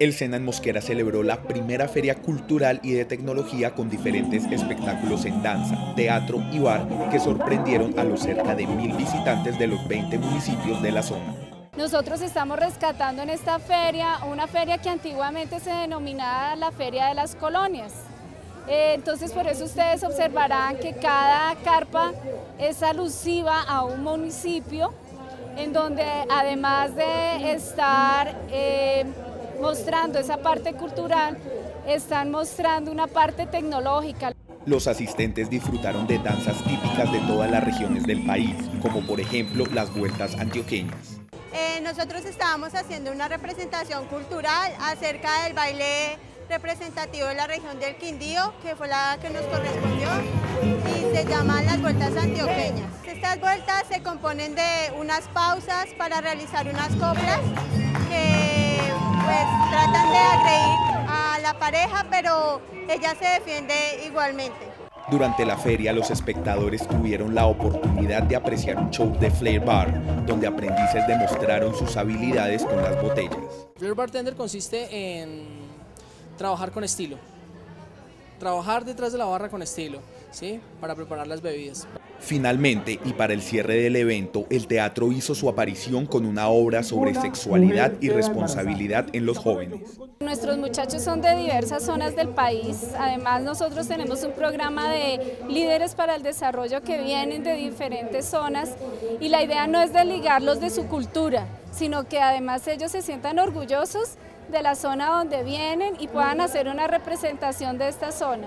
El SENA en Mosquera celebró la primera feria cultural y de tecnología con diferentes espectáculos en danza, teatro y bar que sorprendieron a los cerca de mil visitantes de los 20 municipios de la zona. Nosotros estamos rescatando en esta feria una feria que antiguamente se denominaba la Feria de las Colonias. Eh, entonces por eso ustedes observarán que cada carpa es alusiva a un municipio en donde además de estar eh, mostrando esa parte cultural, están mostrando una parte tecnológica. Los asistentes disfrutaron de danzas típicas de todas las regiones del país, como por ejemplo las vueltas antioqueñas. Eh, nosotros estábamos haciendo una representación cultural acerca del baile representativo de la región del Quindío, que fue la que nos correspondió, y se llaman las vueltas antioqueñas. Estas vueltas se componen de unas pausas para realizar unas coplas pareja, pero ella se defiende igualmente. Durante la feria, los espectadores tuvieron la oportunidad de apreciar un show de Flair Bar, donde aprendices demostraron sus habilidades con las botellas. Flair Bartender consiste en trabajar con estilo, trabajar detrás de la barra con estilo, ¿sí? para preparar las bebidas. Finalmente, y para el cierre del evento, el teatro hizo su aparición con una obra sobre sexualidad y responsabilidad en los jóvenes. Nuestros muchachos son de diversas zonas del país, además nosotros tenemos un programa de líderes para el desarrollo que vienen de diferentes zonas y la idea no es desligarlos de su cultura, sino que además ellos se sientan orgullosos de la zona donde vienen y puedan hacer una representación de esta zona.